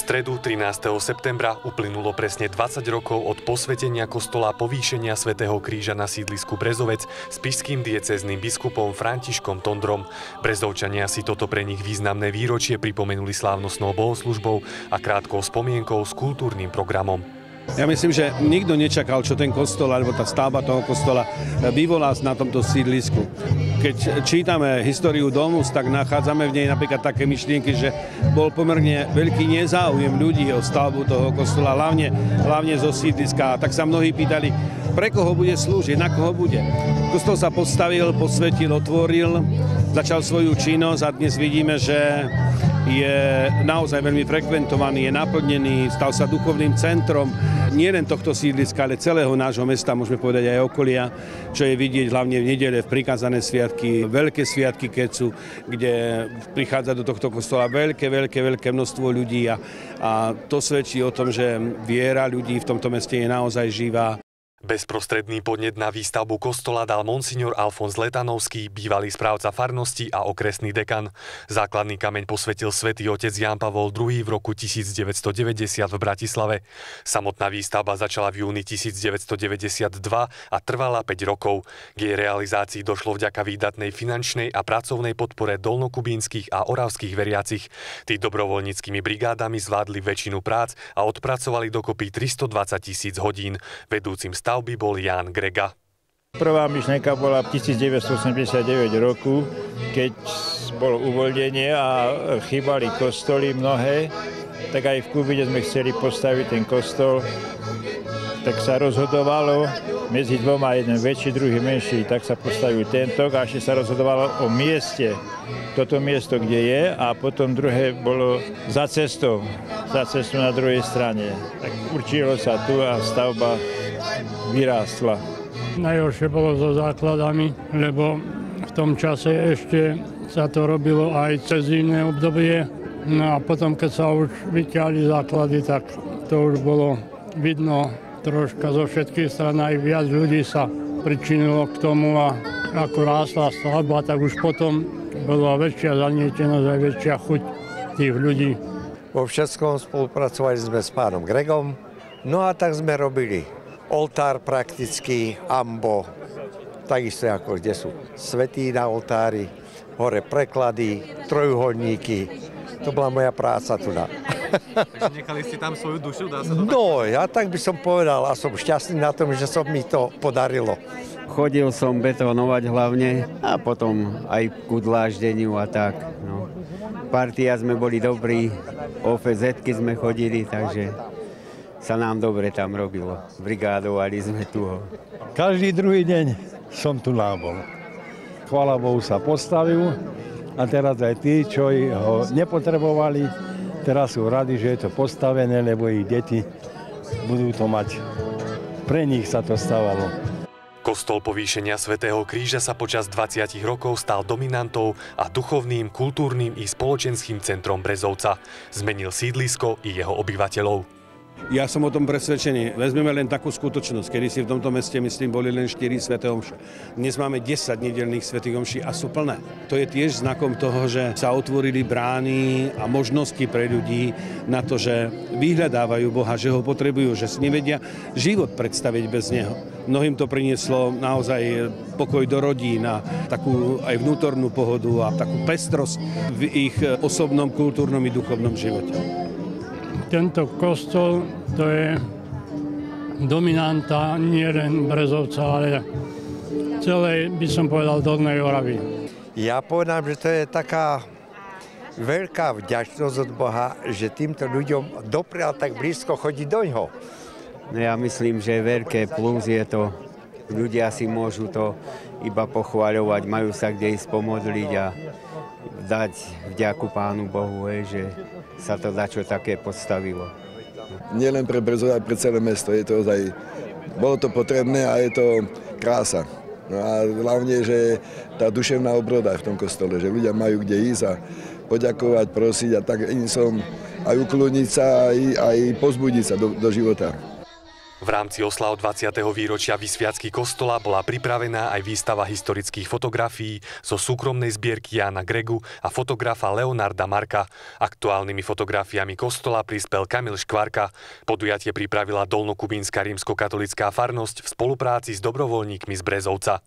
stredu 13. septembra uplynulo presne 20 rokov od posvetenia kostola povýšenia svätého Kríža na sídlisku Brezovec s pišským diecezným biskupom Františkom Tondrom. Brezovčania si toto pre nich významné výročie pripomenuli slávnostnou bohoslužbou a krátkou spomienkou s kultúrnym programom. Ja myslím, že nikto nečakal, čo ten kostol alebo tá stavba toho kostola vyvolá na tomto sídlisku. Keď čítame históriu domu, tak nachádzame v nej napríklad také myšlienky, že bol pomerne veľký nezáujem ľudí o stavbu toho kostola, hlavne, hlavne zo sídliska. A tak sa mnohí pýtali, pre koho bude slúžiť, na koho bude. Kostol sa postavil, posvetil, otvoril, začal svoju činnosť a dnes vidíme, že je naozaj veľmi frekventovaný, je naplnený, stal sa duchovným centrom nielen tohto sídliska, ale celého nášho mesta, môžeme povedať aj okolia, čo je vidieť hlavne v nedele, v prikázané sviatky, veľké sviatky, sú, kde prichádza do tohto kostola veľké, veľké, veľké množstvo ľudí a, a to svedčí o tom, že viera ľudí v tomto meste je naozaj živá. Bezprostredný podnet na výstavbu kostola dal monsignor Alfons Letanovský, bývalý správca farnosti a okresný dekan. Základný kameň posvetil svätý otec Jan Pavol II v roku 1990 v Bratislave. Samotná výstavba začala v júni 1992 a trvala 5 rokov. K jej realizácii došlo vďaka výdatnej finančnej a pracovnej podpore dolnokubínskych a oravských veriacich. Tí dobrovoľníckými brigádami zvládli väčšinu prác a odpracovali dokopy 320 tisíc hodín. Vedúcim stavby bol Jan Grega. Prvá myšlenka bola v 1989 roku, keď bolo uvoľnenie a chýbali kostoly mnohé, tak aj v Kubine sme chceli postaviť ten kostol, tak sa rozhodovalo medzi dvoma, jeden väčší, druhý menší, tak sa postavil tento a ešte sa rozhodovalo o mieste, toto miesto, kde je a potom druhé bolo za cestou, za cestou na druhej strane. Tak určilo sa tu a stavba vyrástla. Najhoršie bolo so základami, lebo v tom čase ešte sa to robilo aj cez iné obdobie. No a potom, keď sa už vyťahli základy, tak to už bolo vidno troška zo všetkých stran. Aj viac ľudí sa pričinilo k tomu a ako rástla stavba, tak už potom bola väčšia zanietenosť a väčšia chuť tých ľudí. Vo všetkom spolupracovali sme s pánom Gregom, no a tak sme robili oltár prakticky, ambo, takisto ako kde sú svetí na oltári, hore preklady, trojuholníky. To bola moja práca tu na. Takže nechali ste tam svoju dušu, dá sa to No, ja tak by som povedal a som šťastný na tom, že som mi to podarilo. Chodil som betonovať hlavne a potom aj ku dláždeniu a tak. No. Partia sme boli dobrí, OFZ sme chodili, takže sa nám dobre tam robilo. Brigádovali sme tu. Každý druhý deň som tu nábol. Chvala Bohu sa postavil a teraz aj tí, čo ho nepotrebovali, teraz sú radi, že je to postavené, lebo ich deti budú to mať. Pre nich sa to stávalo. Kostol povýšenia svätého Kríža sa počas 20 rokov stal dominantou a duchovným, kultúrnym i spoločenským centrom Brezovca. Zmenil sídlisko i jeho obyvateľov. Ja som o tom presvedčený. Vezmeme len takú skutočnosť, kedy si v tomto meste, myslím, boli len 4 sveté omše. Dnes máme 10 nedelných svetých omší a sú plné. To je tiež znakom toho, že sa otvorili brány a možnosti pre ľudí na to, že vyhľadávajú Boha, že ho potrebujú, že si nevedia život predstaviť bez Neho. Mnohým to prinieslo naozaj pokoj do rodín a takú aj vnútornú pohodu a takú pestrosť v ich osobnom, kultúrnom i duchovnom živote. Tento kostol to je dominanta nielen Brezovca, ale celej, by som povedal, Dolnej Oravy. Ja povedám, že to je taká veľká vďačnosť od Boha, že týmto ľuďom doprial tak blízko chodiť do ňoho. No ja myslím, že veľké plus je to, ľudia si môžu to iba pochváľovať, majú sa kde ísť pomodliť a dať vďaku Pánu Bohu, že sa to čo také postavilo. Nielen pre Brezov, aj pre celé mesto. Je to ozaj, bolo to potrebné a je to krása. No a hlavne, že tá duševná obroda v tom kostole, že ľudia majú kde ísť a poďakovať, prosiť a tak im som aj ukloniť sa, aj, aj pozbudiť sa do, do života. V rámci oslav 20. výročia Vysviacky kostola bola pripravená aj výstava historických fotografií zo súkromnej zbierky Jana Gregu a fotografa Leonarda Marka. Aktuálnymi fotografiami kostola prispel Kamil Škvarka. Podujatie pripravila Dolnokubínska rímskokatolická farnosť v spolupráci s dobrovoľníkmi z Brezovca.